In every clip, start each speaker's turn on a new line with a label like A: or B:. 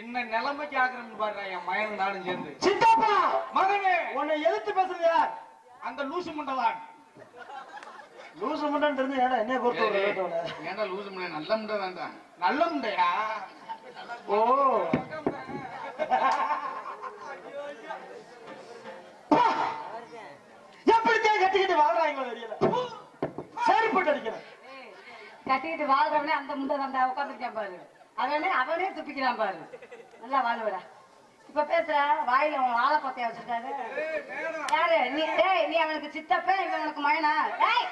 A: என்ன நிலைமைக்கு ஆகுறேன்னு பாடுறா என் மயனும் நானும் சேர்ந்து.
B: சித்தப்பா!
A: மகனே!
B: உன்னை எதிர்த்து பேசுறது யார்?
A: அந்த லூசு முண்டவான்
B: லூசு முண்டன் இருந்து ஏடா என்ன பொறுத்து
A: ஏன்டா லூசு முண்டை? நல்ல முண்டை வேண்டாம் நல்ல முண்டையா?
B: ஓ! எப்படித்தான் கட்டிக்கிட்டு வாழ்றாங்களோ தெரியல. சரி போட்டு அடிக்கிறேன்.
C: கட்டிக்கிட்டு வாழ்றவனே அந்த முண்டை வந்தா உட்காந்துருக்கான் பாரு. அவனே அவனே துப்பிக்கிறான் பாரு. நல்லா வாழ்வுடா இப்ப பேசுற வாயில உன் வாழை பத்தைய வச்சிருக்காரு? யாரு? நீ ஏய் நீ அவனுக்கு சித்தப்பே இவன் உனக்கு மயனா ஏய்!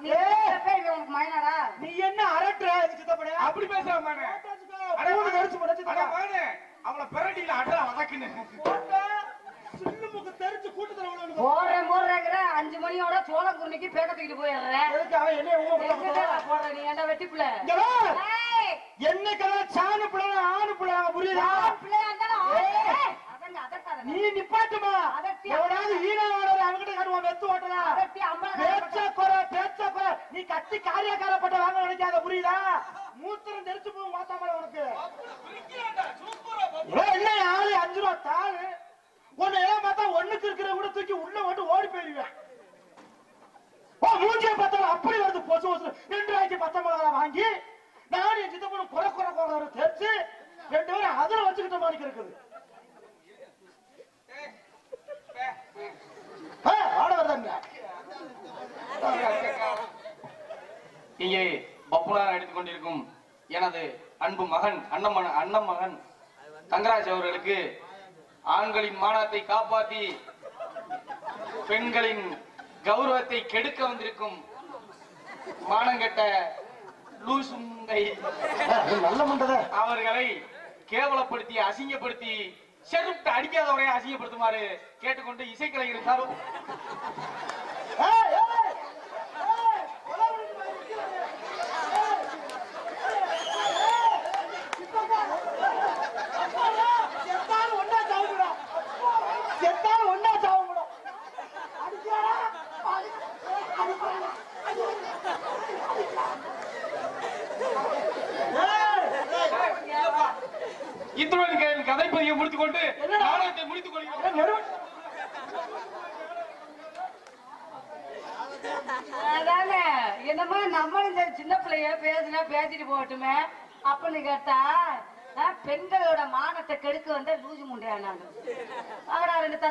C: நீ சித்தப்பே இவன் உனக்கு மயனாடா
B: நீ என்ன அரட்டுற சித்தப்பட?
A: அப்படி
B: போட
A: அட அவளை
B: சின்ன தெரிஞ்சு கூட்டத்துல
C: அஞ்சு மணியோட சோளம் குருணிக்கு பேக்க தூக்கிட்டு போயிடுறேன்.
B: எதுக்கு அவன் என்ன
C: நீ ஏன்டா வெட்டிப்புல
B: இங்க வா.
C: ஏய்.
B: என்னைக்கெல்லாம் சாணு பிள்ளை ஆணு பிள்ளை புரியுதா? நீ நிப்பாட்டுமா?
C: அதட்டி
B: எவனாவது ஈனா ஆடுற அவன்கிட்ட காட்டுவான் வெத்து
C: அம்பளம்
B: பேச்ச குறை பேச்ச குறை நீ கத்தி காரியக்காரப்பட்ட வாங்க நினைக்காத புரியுதா? மூத்திரம் தெரிச்சு போகும் மாத்தாமல உனக்கு. என்ன ஆளு அஞ்சு ரூபா தாளு உன்னை பார்த்தா ஒண்ணுக்கு இருக்கிற கூட தூக்கி உள்ள மட்டும் ஓடி போயிருவேன். மூஞ்சியை பார்த்தாலும் அப்படி வருது. பொசு பொசு ரெண்டாயிரத்தி ரூபாய்க்கு பத்த வாங்கி நானும் என் சித்தப்பனும் குறை குறை குறை தெரிச்சு ரெண்டு பேரும் அதில் வச்சுக்கிட்ட மாதிரி இருக்குது.
A: இங்கே பப்புனார் அடித்துக் கொண்டிருக்கும் எனது அன்பு மகன் அண்ணன் அண்ணன் மகன் தங்கராஜ் அவர்களுக்கு ஆண்களின் மானத்தை காப்பாற்றி பெண்களின் கௌரவத்தை கெடுக்க வந்திருக்கும் மானங்கெட்ட
B: நல்ல மண்டதை
A: அவர்களை கேவலப்படுத்தி அசிங்கப்படுத்தி செருப்ட்டு அடிக்காதவரை அசிங்கப்படுத்துமாறு கேட்டுக்கொண்டு இசைக்கலைஞர் சார்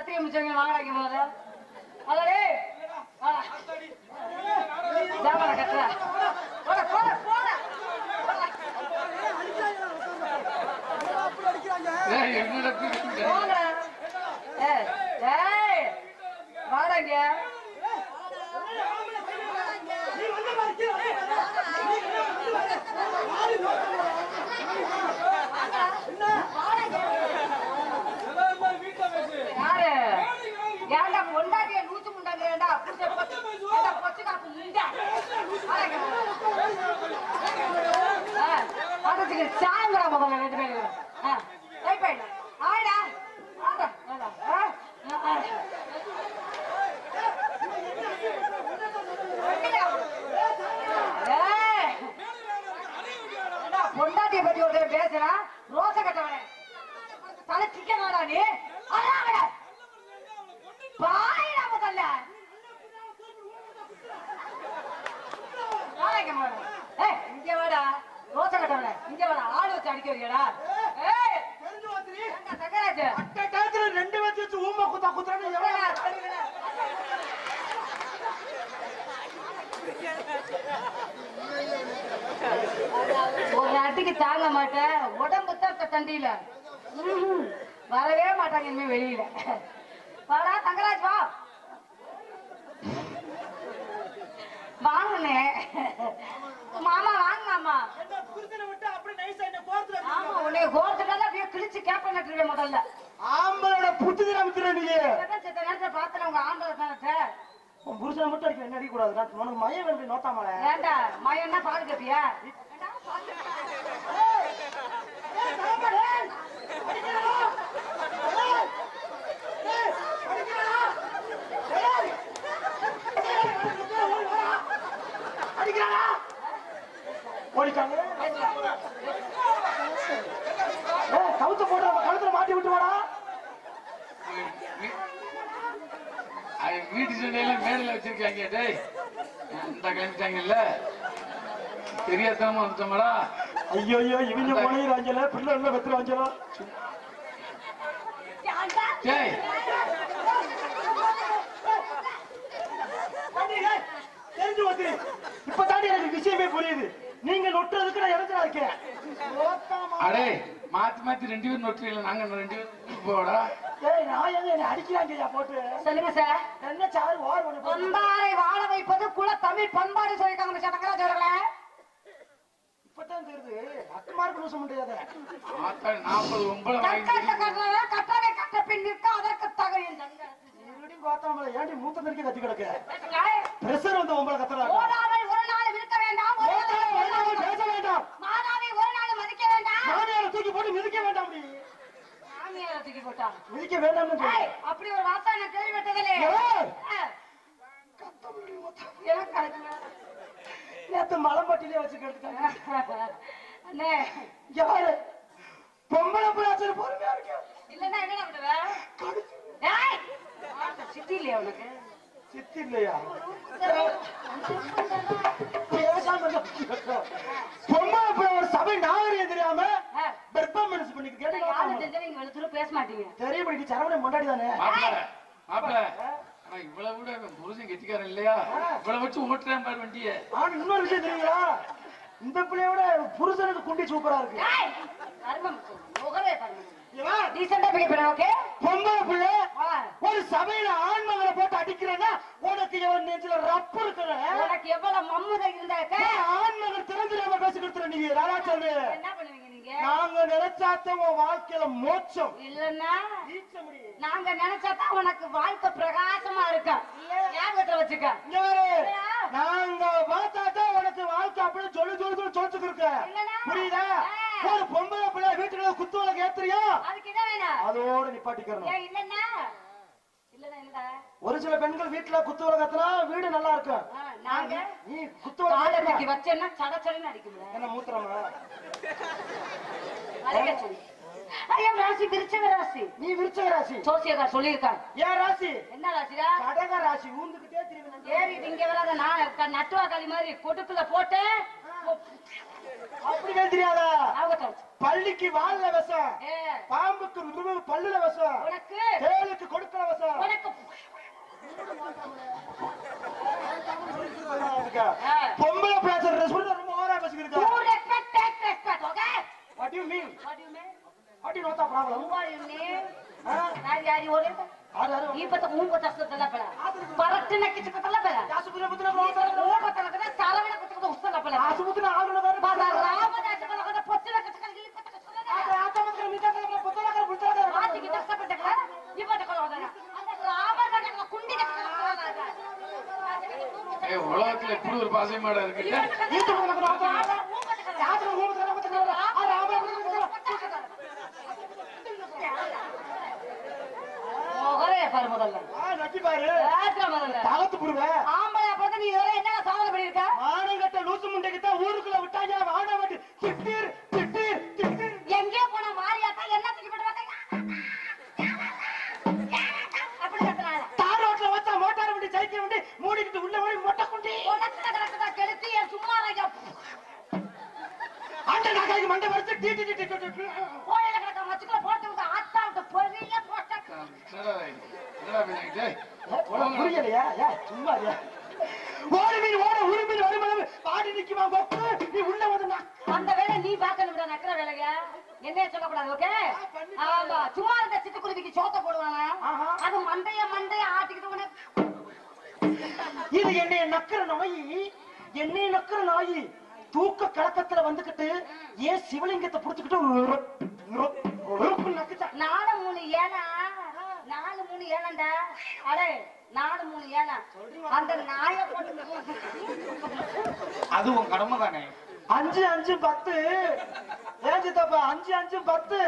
C: मुझे சாயங்காலம் சாயங்கடா முதல்ல ரெண்டு பேரும் ஆ ரைட் ரைட் ஆடா ஆடா ஆடா ஆ ஆ, ஆ. ஏய் ஏண்டா, பொண்டாட்டிய பத்தி ஒருத்தர் பேசுறா ரோச கட்டவனே தலை கிக்க வேடா நீ அழாங்கடா பாயிடா முதல்ல நாளைக்கு வாடா. ஏய் இங்க வாடா ரோச கட்டவனே இங்க வாடா ஆள் வச்சு அடிக்க வரியடா ஏய்
B: தெரிஞ்சு வாத்திரி.
C: ஏண்டா தங்கராஜ்
B: அட்டை காலத்துல ரெண்டு பேர்த்து வச்சு ஊமை குத்தா குத்துறான்னு எவ்வளவு
C: ஒரு அடிக்கு தாங்க மாட்டேன் உடம்பு தான் தண்டியில ம்ஹும். வரவே மாட்டாங்க இனிமே வெளியில வாடா தங்கராஜ் வா வாங்கண்ணே மாமா வாங்க மாமா
B: என்ன புருஷனை விட்டு அப்படியே நைஸா என்ன கோரத்துல
C: ஆமா உன்னை கோரத்துக்காக அப்படியே நட்டுருவேன் முதல்ல.
B: ஆம்பளோட புத்து தினம் நீ.
C: செத்த நேரத்துல பார்த்தல உங்க ஆம்பளை
B: உன் புருஷனை மட்டும் அடிக்க என்ன அடிக்க கூடாது நான் உனக்கு மயம் வேண்டி நோத்தாமல
C: ஏண்டா மயன்னா பாடு கப்பியா?
B: ஓடிட்டாங்க. ஏய், கவுத்த போட்டு நம்ம கழுத்துல மாட்டி விட்டு வாடா
A: அது வீட்டு சண்டையில மேடையில வச்சிருக்காங்க டேய். இந்த கிளம்பிட்டாங்கல்ல தெரியாதமா வந்துட்டோமாடா.
B: ஐயோ ஐயோ இவங்க முனையிறாங்கல பிள்ளை எல்லாம் வெத்துறாங்களா
A: டேய்.
B: தெரிஞ்சு வந்து இப்ப தாண்டி எனக்கு விஷயமே புரியுது. நீங்க நொட்டுறதுக்கு நான் இடத்துல இருக்கேன்.
A: அடே மாத்தி மாத்தி ரெண்டு பேரும் நொட்டுறீங்களா? நாங்க ரெண்டு பேரும் போடா
B: ஏய் நான் எங்க என்னை அடிக்கிறாங்கய்யா போட்டு?
C: சொல்லுங்க சார்
B: என்ன
C: பண்பாரை வாழ வைப்பது குல தமிழ் பண்பாடு சொல்லிட்டாங்க சட்டங்கராஜ் அவர்களே.
B: இப்பதான் தெரியுது. அக்குமாருக்கு லூச முடியாத
A: நாற்பது ஒன்பது
C: கற்ற பின் நிற்க அதற்கு தகையில்
B: கோத்தாமல ஏன்டி மூத்த நெருக்கி கத்தி கிடக்க? பிரஷர் வந்து உங்களை கத்துறாங்க
C: ஓடாமை ஒரு நாள் இருக்க வேண்டாம் ஒரு நாள் ஒரு நாள்
B: பேச வேண்டாம்
C: மாதாவை ஒரு நாள் மதிக்க வேண்டாம்
B: மாமியாரை தூக்கி போட்டு மிதிக்க வேண்டாம்
C: மாமியாரை தூக்கி போட்டான்
B: மிதிக்க.
C: ஏய், அப்படி ஒரு வார்த்தை நான் கேள்விப்பட்டதில்லை
B: நேத்து மலம்பட்டிலே வச்சு கெடுத்துட்டாங்க. பாரு பொம்பளை பிள்ளாச்சு பொறுமையா இருக்கு
C: இல்லன்னா என்ன பண்ணுவ டேய் சித்தி இல்லையா உனக்கு?
B: சித்தி இல்லையா? பொம்பளை சபை நாகரிகம் தெரியாம. பெர்ஃபார்மன்ஸ் பண்ணிட்டு
C: யாரு
B: கேட்டு
C: தெரிஞ்சா நீங்க வெளுத்துரு பேச மாட்டீங்க.
B: தெரியும் நீ சரவணன் முன்னாடி தானே?
A: மாப்பிள ஆனா இவ்வளவு கூட இவன் புருஷன் கெட்டிக்காரன் இல்லையா? இவ்வளவு வச்சு ஓட்டுறேன் பாரு வண்டிய.
B: ஆனா இன்னொரு விஷயம் தெரியுங்களா? இந்த பிள்ளையோட புருஷனுக்கு குண்டி சூப்பரா இருக்கு. பொம்பளை பிள்ளை. ஒரு சபையில ஆண்மகளை போட்டு அடிக்கிறேன்னா உனக்கு எவன் நெஞ்சில ரப்பு இருக்கிற
C: உனக்கு எவ்வளவு மம்முத இருந்தாக்க
B: திறந்துடாம பேசிக்கிட்டு நீ ராஜா சொல்லு
C: என்ன பண்ணுவீங்க நீங்க?
B: நாங்க நினைச்சாத்த உன் வாழ்க்கையில மோட்சம்.
C: இல்லன்னா நாங்க நினைச்சாதான் உனக்கு வாழ்க்கை பிரகாசமா இருக்கும். ஞாபகத்துல வச்சுக்க?
B: பாரு, நாங்க பார்த்தாதான் உனக்கு வாழ்க்கை அப்படியே சொல்லி சொல்லி சொல்லி சொல்லிட்டு இருக்க? புரியுதா. ஒரு பொம்பளை பிள்ளை வீட்டுல குத்து விளக்கு ஏத்துறியா?
C: அதுக்கு என்ன வேணும்?
B: அதோட நிப்பாட்டிக்கிறணும்.
C: ஏன் இல்லன்னா
B: ஒரு சில பெண்கள் வீட்டுல குத்து ஏத்துனா வீடு நல்லா இருக்கும்
C: நாங்க
B: நீ குத்து ஏத்துனா
C: வச்சேன்னா சட சடன்னு அடிக்க முடியாது
B: என்ன மூத்திரமா?
C: ஐயா ராசி விருச்சக ராசி.
B: நீ விருச்சக ராசி.
C: சோசியக்கார் சொல்லியிருக்காங்க
B: ஏன் ராசி?
C: என்ன ராசிடா?
B: கடக ராசி ஊந்துகிட்டே திரும்பி
C: ஏறி இங்க வராத நான் நட்டுவா களி மாதிரி கொடுக்குல போட்டு
B: அப்படி தெரியாத
C: அவங்க
B: பள்ளிக்கு வால்ல விஷம்
C: ஏ
B: பாம்புக்கு முதுகு பல்லுல விஷம்
C: உனக்கு
B: தேளுக்கு கொடுக்கல விஷம்
C: உனக்கு ஆ.
B: பொம்பளை பேசுற ரெஸ்பான்ஸ் ரொம்ப ஓவரா
C: You
B: பேசிக்கிட்டு
C: respect, take respect, okay?
B: What you mean
C: What do you mean?
B: What you not problem
C: Who are you mean? நான் யாரி ஓரே
B: ஆறு ஆறு
C: ಈ ಪತ್ತ ಮೂನ್ ಪತ್ತ ಅಷ್ಟಲ್ಲ ಬೇಡ ಪರಟ್ಟಿನ ಕಿಚ್ಚಕತ್ತಲ್ಲ ಬೇಡ
B: ಯಾಸುಪುತ್ರ
C: ತಪ್ಪಲ್ಲ ಆ
B: ಸುಮುಖ ಆಡೋಣ ಬೇರೆ
C: ಬಾರ ರಾಮದಾಸ ಬಲಗಡೆ ಪೊಚ್ಚಲ ಕಟ್ಟಕಲ್ಲಿ ಇಲ್ಲಿ ಕಟ್ಟಕಲ್ಲ ಆದ್ರೆ
B: ಆತ ಮಂತ್ರ ಮಿಟಕಲ್ಲ ಪೊಚ್ಚಲ ಕಲ್ಲ
C: ಬುಚ್ಚಲ ಮಾತಿಗೆ ದಕ್ಷ ಪಟ್ಟಕ ಇಬ್ಬಟ ಕಲ್ಲ ಹೋದನ ಅಂದ್ರೆ
A: ರಾಮದಾಸ ಕುಂಡಿಗೆ ಏ ಹೊಳಕ್ಕೆ ಕುಡುವರು ಬಾಸೆ ಮಾಡೋದಕ್ಕೆ
B: ಈತ ಮಗನ ಯಾತ್ರ ಹೋಗ್ತಾನೆ ಗೊತ್ತಿಲ್ಲ ಆ ರಾಮ ಹೋಗರೇ ಪರ್ಮದಲ್ಲ ಆ
C: ನಕ್ಕಿ ಬಾರೆ ಯಾತ್ರ ಮದಲ್ಲ ತಾಗತ್ತು ಬಿಡುವೆ
B: ಆ நகைக்கு மண்டை வரைச்சு டீ டீ டீ.
C: கோயில கிடக்க வச்சுக்கோ போட்டு விட்டு ஆத்தா விட்டு பெரிய
B: புரியலையா? சும்மா. ஓடு மீன் ஓட உரு மீன் வருமளவு பாடி நிக்குமா கொக்கு? நீ உள்ள வந்து
C: அந்த வேலை நீ பார்க்கணும் விட நக்கிற வேலைங்க என்னைய சொல்லக்கூடாது ஓகே? ஆமா சும்மா இருந்த சிட்டுக்குருவிக்கு சோத்த போடுவானா?
B: ஆஹா.
C: அது மண்டைய மண்டைய ஆட்டிக்கிட்டு உனக்கு.
B: இது என்னைய நக்கிற நாயி. என்னைய நக்கிற நாயி. தூக்க கலக்கத்துல வந்துகிட்டு ஏன் சிவலிங்கத்தை புடிச்சுக்கிட்டு.
C: நாலு மூணு ஏனா? நாலு மூணு ஏனண்டா? அடே நாலு மூணு ஏனா? அந்த நாயை போட்டு
A: அது உன் கடமை தானே
B: அஞ்சு அஞ்சு பத்து. ஏன் சித்தப்பா அஞ்சு அஞ்சு பத்து.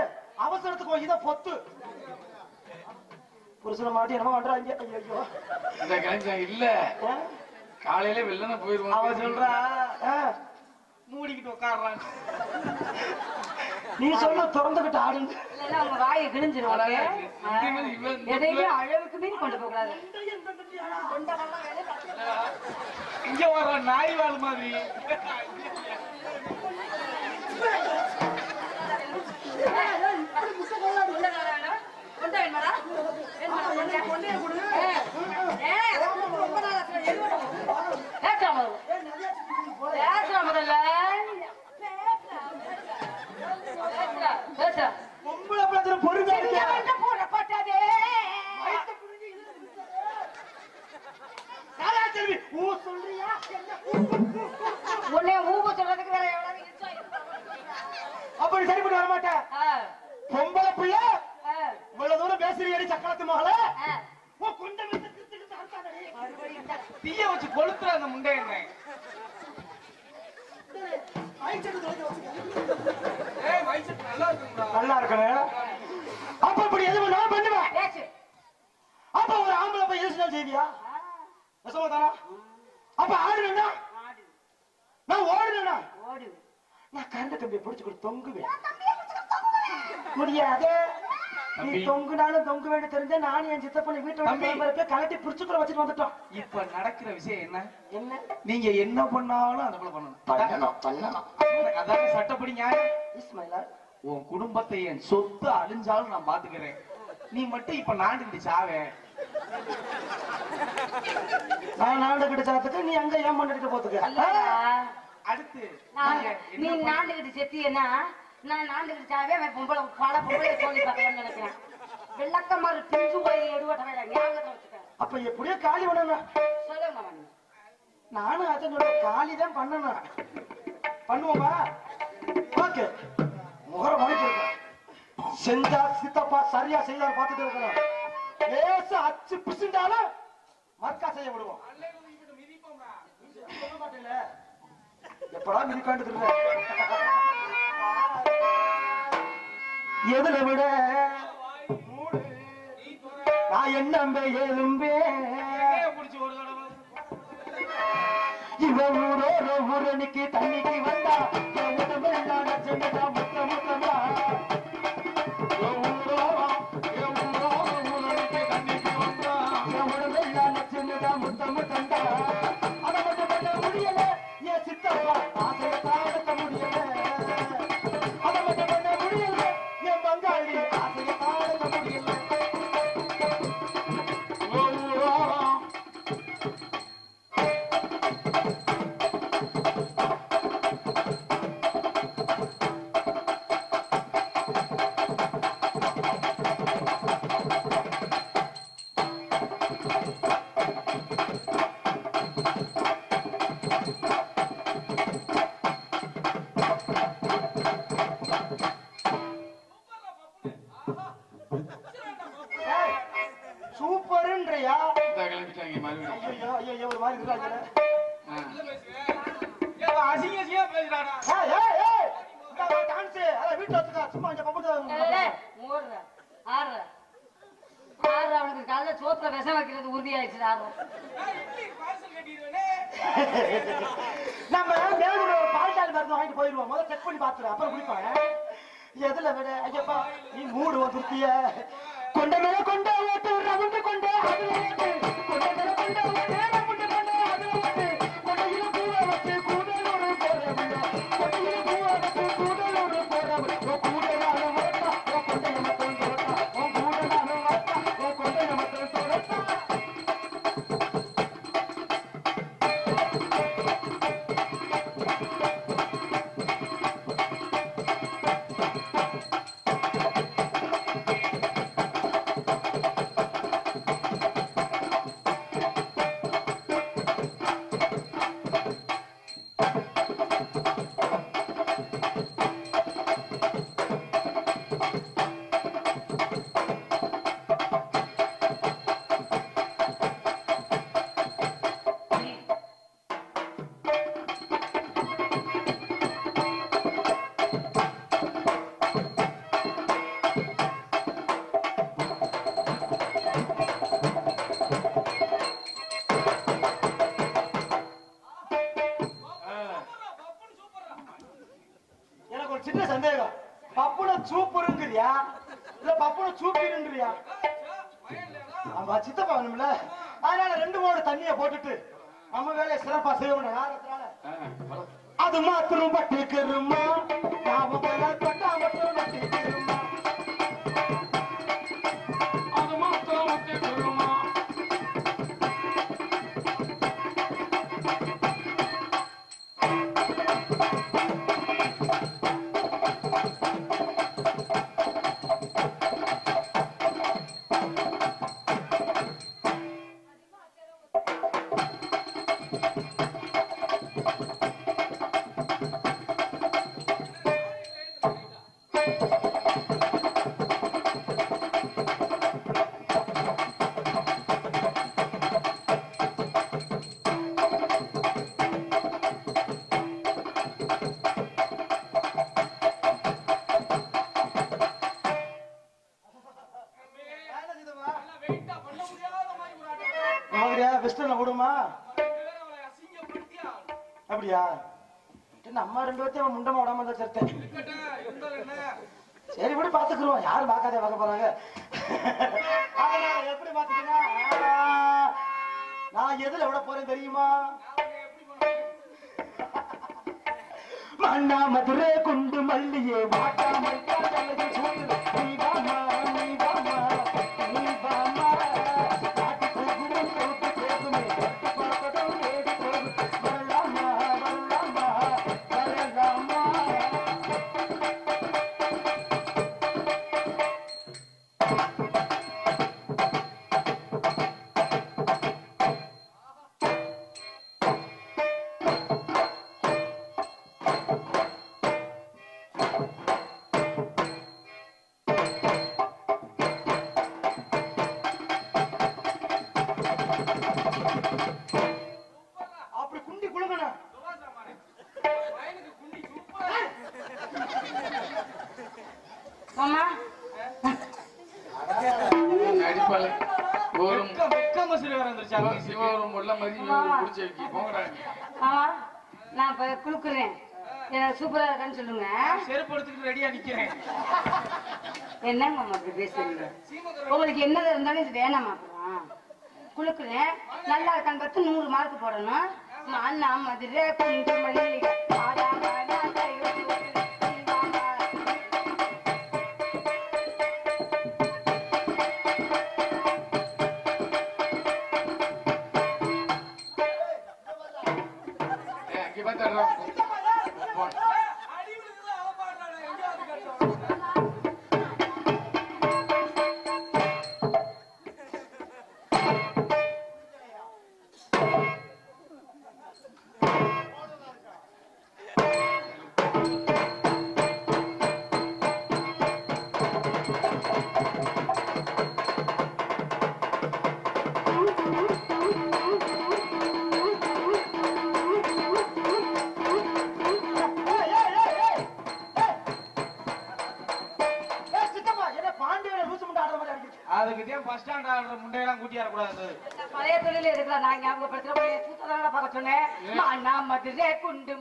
B: அவசரத்துக்கு ஒரு இதை பொத்து. புருஷனை மாட்டி என்னமோ பண்றாங்க. ஐயோ
A: இந்த கிளம்பிட்டாங்க இல்ல. காலையில வெள்ளன
B: அவ
A: போயிருவாங்க
B: சொல்றா
D: மூடிக்கிட்டு உட்காடுறான்
B: நீ சொல்ல திறந்துகிட்டு ஆடுங்க
C: இல்லைன்னா உங்க வாயை கிழிஞ்சிரும் எதையுமே அளவுக்கு மீறி கொண்டு போக கூடாது.
D: இங்க வர நாய் வாழ் மாதிரி.
B: பொம்பளை பிள்ளை பொறுமையா இருக்கியா செல்வி ஊ சொல்றியா
C: உன்னை ஊப சொல்றதுக்கு வேற எவ்வளவு இன்சா
B: அப்படி சரிப்பட்டு வர மாட்டேன் பொம்பளை பிள்ளை இவ்வளவு தூரம் பேசுறீடி சக்கரத்து மகள ஓ கொண்ட விட்டு கிறுத்துக்கிட்டு அறுத்தாதடி.
D: தீய வச்சு கொளுத்துற அந்த முண்டை என்ன ஏய் மைசெட் நல்லா இருக்குங்களா
B: நல்லா இருக்கணும் அப்ப இப்படி எது நான் பண்ணுவேன்
C: பேச்சு
B: அப்ப ஒரு ஆம்பளை போய் எதுனா செய்வியா நெசமா தானா அப்ப ஆடுனா
C: ஆடு
B: நான் ஓடுனா
C: ஓடு
B: நான் கரண்ட் கம்பியை பிடிச்சுக்கிட்டு தொங்குவேன் முடியாது நீ
E: தம்பி.
B: தொங்குனாலும் தொங்கு வேண்டிய தெரிஞ்ச நானும் என் சித்தப்பனை வீட்டோட
D: தம்பி.
B: போய் பிடிச்சுக்குள்ள வச்சுட்டு வந்துட்டோம்.
D: இப்ப நடக்கிற விஷயம் என்ன?
B: என்ன?
D: நீங்க என்ன பண்ணாலும் அந்த போல பண்ணணும்.
B: பண்ணணும் பண்ணணும்.
D: அதாவது சட்டப்படி நியாயம்?
B: இஸ்மாயிலா
D: உன் குடும்பத்தை என் சொத்து அழிஞ்சாலும் நான் பாத்துக்கிறேன். நீ மட்டும் இப்ப நாண்டுக்கிட்டு சாவே.
B: நான் நாடு கிட்ட நீ அங்க ஏன் பண்ணிட்டு போத்துக்க.
D: அடுத்து
C: நீ நாண்டுகிட்டு செத்தியன்னா நான் நாண்டுகிட்டு சாவே அவன் பொம்பளை பல பொம்பளை சொல்லி பார்க்கலாம்னு நினைக்கிறேன். விளக்கமாறு பிஞ்சு போய் எடுவட்ட வேண்டாம் ஞாபகத்தை
B: அப்ப எப்படியோ காலி பண்ணணும் நானும் அதான் சொல்ல காலி தான் பண்ணணும். பண்ணுவோமா? ஓகே. முகரம் செஞ்சா சித்தப்பா சரியா செய்தார் பார்த்துட்டு இருக்கிறோம் லேசா அச்சு பிசுண்டாலும் மர்க்கா செய்ய விடுவோம். எப்படா மிதிக்காண்டு எதுல விட. நான் என்ன எலும்பே இவ ஊரோட ஊரணிக்கு தண்ணிக்கு வந்தா. முத்த முத்தண்டா. அதை மட்டும் முடியல, என் சித்தப்பா சூப்பிடுன்றியா ஆமா சித்தப்பா வேணும்ல. அதனால ரெண்டு மூணு தண்ணிய போட்டுட்டு நம்ம வேலையை சிறப்பா
A: ஆ, வர.
B: அது மாத்திரம் பட்டுக்கிறோமா நாம சரி விட பாத்துக்குருவோம். யாரும் பார்க்காதே பார்க்க போறாங்க. எப்படி பாத்துக்கனா நான் எதுல விட போறேன் தெரியுமா? மண்ணா மதுரை குண்டு மல்லியே மாட்டா மல்லிகா சூடு நீ வாமா நீ வாமா நீ வாமா.
C: நான் இப்ப குளுக்குறேன் சூப்பரா இருக்கான்னு சொல்லுங்க.
D: செருப்பு எடுத்துக்கிட்டு ரெடியா நிக்கிறேன்.
C: பேசுறீங்க? உங்களுக்கு என்னது இருந்தாலும் இது வேணாமா அப்புறம் குளுக்குறேன் நல்லா இருக்கான்னு பார்த்து நூறு மார்க் போடணும். அண்ணா மதுரை மல்லிகை
D: ஸ்டாண்ட் ஆடுற முண்டையெல்லாம் கூட்டி வரக்கூடாது.
C: பழைய தொழில இருக்கிற நான் ஞாபகப்படுத்துற சூத்ததான் பார்க்க சொன்னேன்? அண்ணா மதுரை குண்டு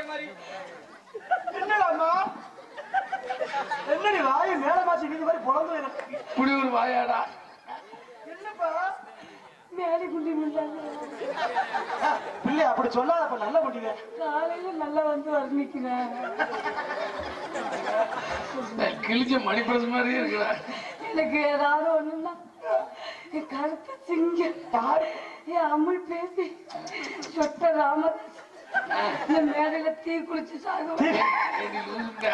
D: அதே மாதிரி.
B: என்னடாம்மா என்னடி வாய் மேல மாசி நீதி மாதிரி பொழந்து
A: இப்படி ஒரு வாயாடா.
B: என்னப்பா? மேல
C: மேடி குண்டி முண்டாங்க
B: பிள்ளை அப்படி சொல்லாத அப்ப நல்ல முடியுது
C: காலையில நல்லா வந்து வர்ணிக்கிறேன்.
A: கிழிச்ச மணிப்பிரசு மாதிரியே இருக்கிறா
C: எனக்கு ஏதாவது ஒண்ணுன்னா என் கருத்து சிங்கம். யாரு? என் அம்மல் பேசி சொட்ட இந்த மேடையில தீ குளிச்சு சாகும்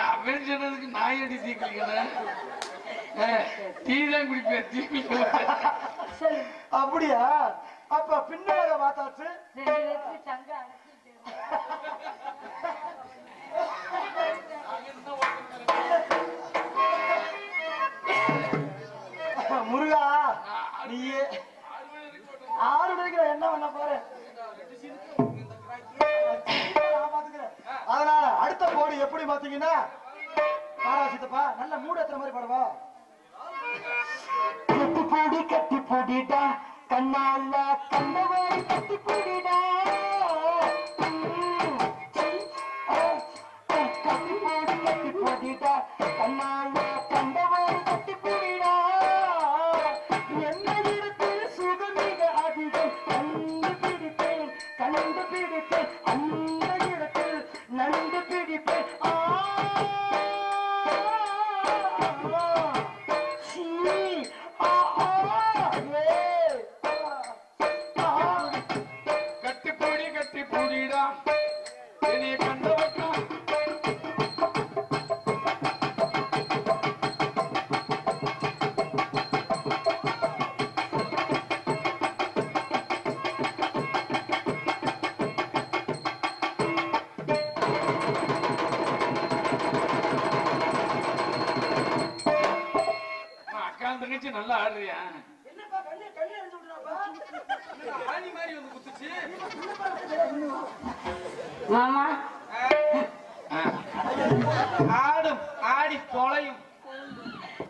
A: அவன் சொன்னதுக்கு நாய் அடி தீ குளிக்கணும்? டீ தான் குடிப்பேன் தீ குளிக்க
B: அப்படியா? அப்ப பின்னால பார்த்தாச்சு. முருகா நீயே. ஆறு மணிக்கு நான் என்ன பண்ண போறேன்? அதனால அடுத்த போடு எப்படி பாத்தீங்கன்னா பாடா நல்ல மூடு எத்தனை மாதிரி பாடவா. கட்டி பூடி கட்டி பூடிடா. கண்ணால கண்டவாடி கட்டி பூடிடா.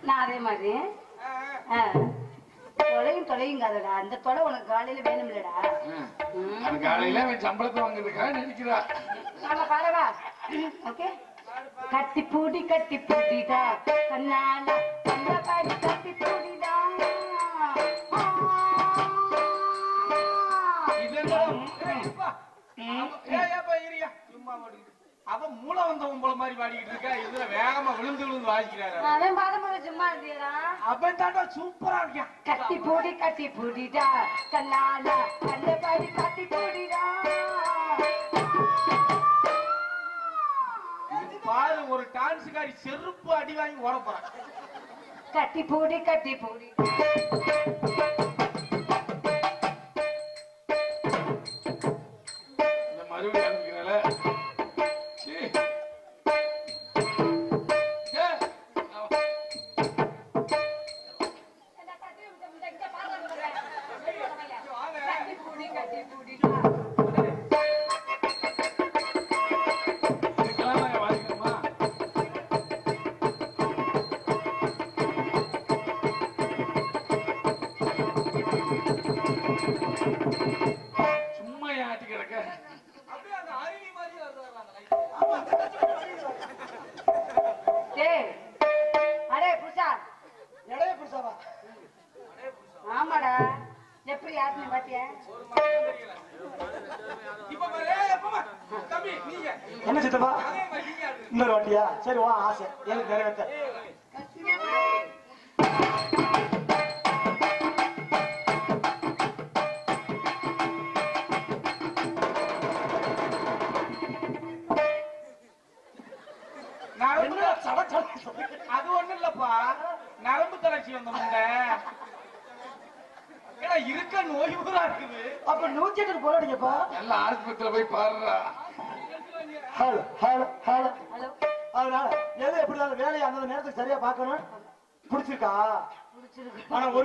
C: நான் அதே மாதிரி. தொலையும் தொலையும் கதடா அந்த தொலை உனக்கு காலையில வேணும்லடா.
A: ம். அது காலையில சம்பளத்தை வாங்குறதுக்காக நினைக்கிறா
C: நம்ம பாடவா ஓகே? கட்டி பூடி கட்டி பூடிடா கண்ணால கண்ண பாடி பூடிடா
D: இதெல்லாம். சும்மா பாடிக்கிட்டு. அவன் மூளை வந்தவன் போல மாதிரி பாடிக்கிட்டு இருக்கா? இதுல வேகமா விழுந்து விழுந்து வாசிக்கிறாரு
C: அவன். பாடும்போது சும்மா
D: அவன் தாண்டா சூப்பரா இருக்கான்.
C: கட்டி பூடி கட்டி பூடிடா. கண்ணால கண்ண பாடி கட்டி பூடிடா.
D: பாரு ஒரு டான்ஸுக்காரி செருப்பு அடி வாங்கி ஓட போறான்.
C: கட்டி பூடி கட்டி பூடி.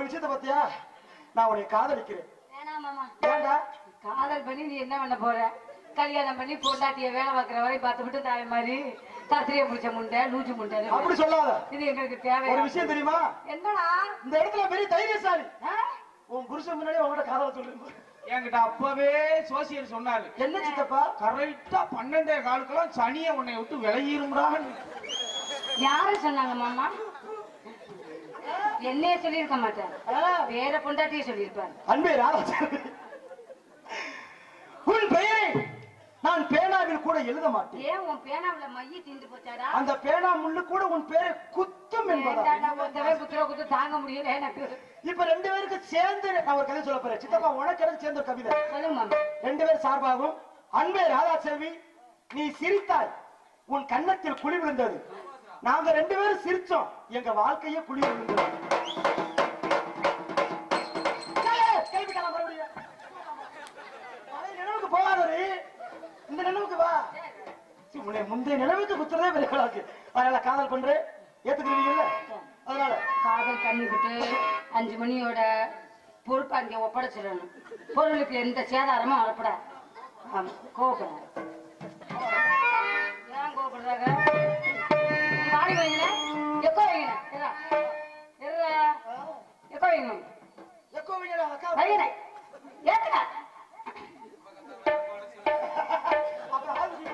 B: ஒரு விஷயத்த பத்தியா நான் உன்னை காதலிக்கிறேன்.
C: காதல் பண்ணி நீ என்ன பண்ண போற? கல்யாணம் பண்ணி பொண்டாட்டிய வேலை பார்க்குற வரை பார்த்து விட்டு தாய் மாதிரி கத்திரியை பிடிச்ச முண்டை லூச்சு முண்டை
B: அப்படி சொல்லாத.
C: இது எங்களுக்கு தேவை
B: ஒரு விஷயம் தெரியுமா?
C: என்னடா?
B: இந்த இடத்துல பெரிய தைரியசாலி? உன் புருஷன் முன்னாடி உங்ககிட்ட காதல சொல்றேன்
D: என்கிட்ட அப்பவே சோசியர் சொன்னாரு.
B: என்ன சித்தப்பா?
D: கரெக்டா பன்னெண்டே காலுக்கெல்லாம் சனிய உன்னை விட்டு விலகிரும்டான்னு.
C: யாரு சொன்னாங்க மாமா? என்னையே சொல்லியிருக்க மாட்டேன் வேற பொண்டாட்டியே சொல்லியிருப்பாரு.
B: அன்பே ராதாச்சாரி உன் பெயரை நான் பேனாவில் கூட எழுத மாட்டேன்.
C: ஏன் உன் பேனாவுல மைய தீந்து போச்சாடா?
B: அந்த பேனா முள்ளு கூட உன் பேரை குத்தும் என்பதா
C: குத்துற குத்து தாங்க முடியல எனக்கு?
B: இப்ப ரெண்டு பேருக்கு சேர்ந்து நான் ஒரு கதை சொல்ல போறேன். சித்தப்பா உனக்கு எனக்கு சேர்ந்து ஒரு கவிதை. ரெண்டு பேர் சார்பாகும் அன்பே ராதா செல்வி நீ சிரித்தாய். உன் கன்னத்தில் குழி விழுந்தது. நாங்க ரெண்டு பேரும் சிரிச்சோம். எங்க வாழ்க்கையே குழி விழுந்தது. முந்தைய நிலவுக்கு குத்துறதே பெரிய கலாக்கு அதனால காதல் பண்றேன் ஏத்துக்கிறீங்கல்ல அதனால
C: காதல் விட்டு அஞ்சு மணியோட பொறுப்பு அங்கே ஒப்படைச்சிடணும். பொருளுக்கு எந்த சேதாரமும் வரப்படாது. ஆமா கோவப்படாது ஏத்துக்க
B: அப்புறம் ஆளுக்கு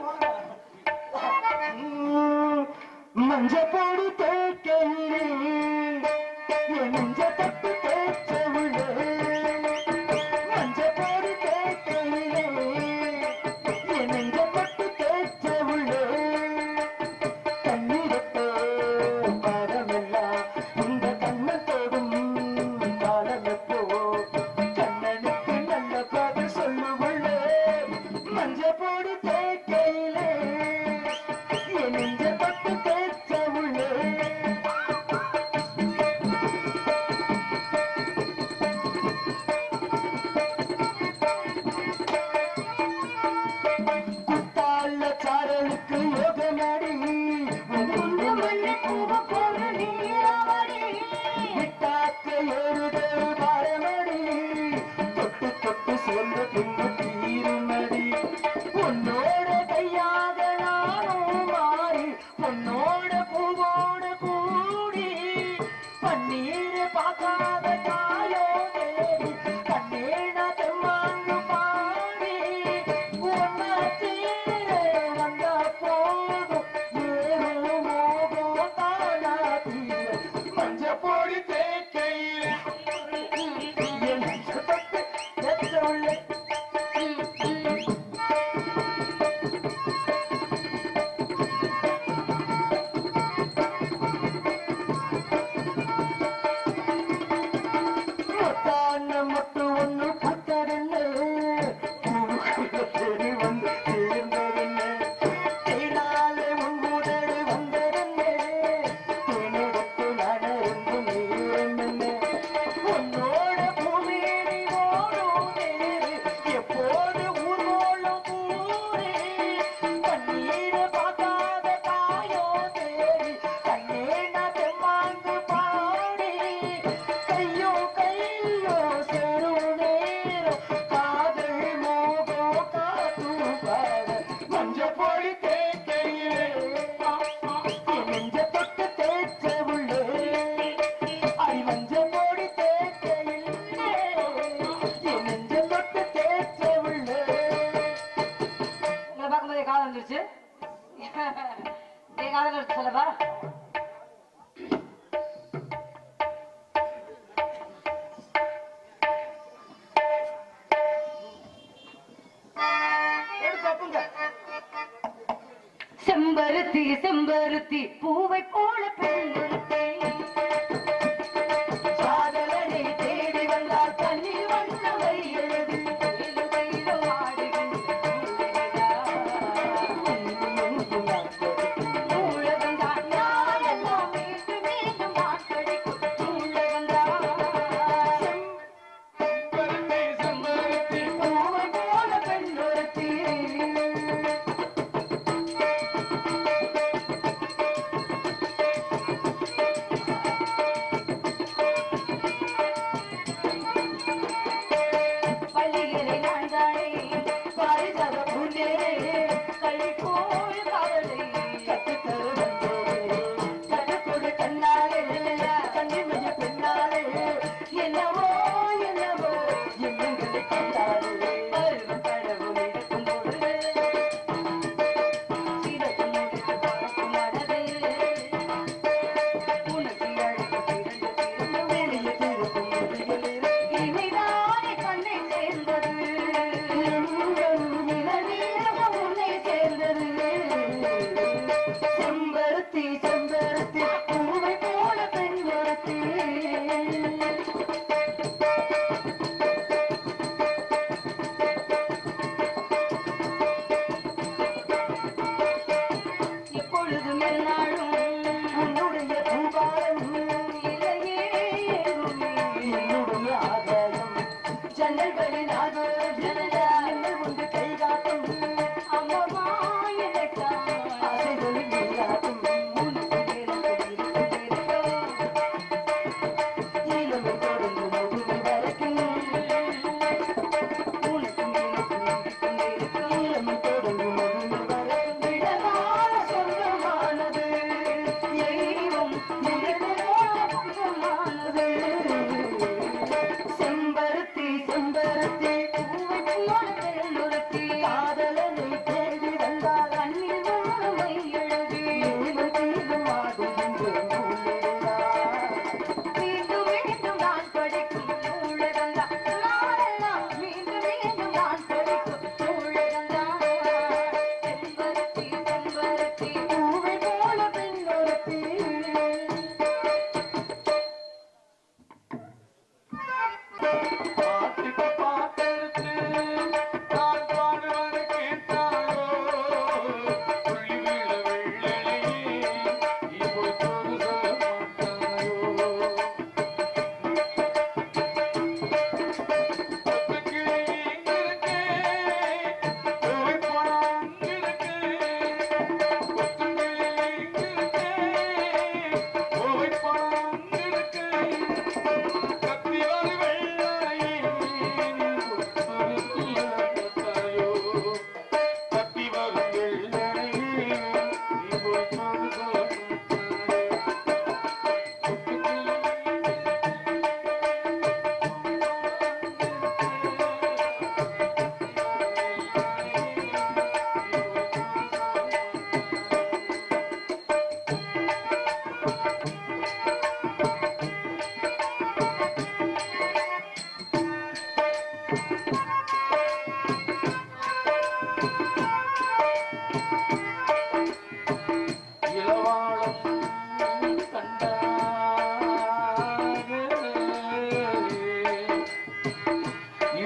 A: tutti.